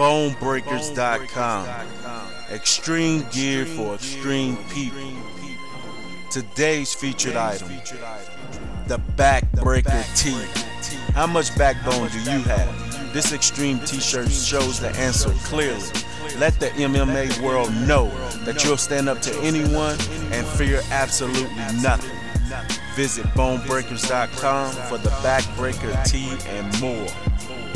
bonebreakerz.com. Extreme gear for extreme people. Today's featured item the Backbreaker Tee. How much backbone do you have? This extreme t shirt shows the answer clearly. Let the MMA world know that you'll stand up to anyone and fear absolutely nothing. Visit bonebreakerz.com for the Backbreaker Tee and more.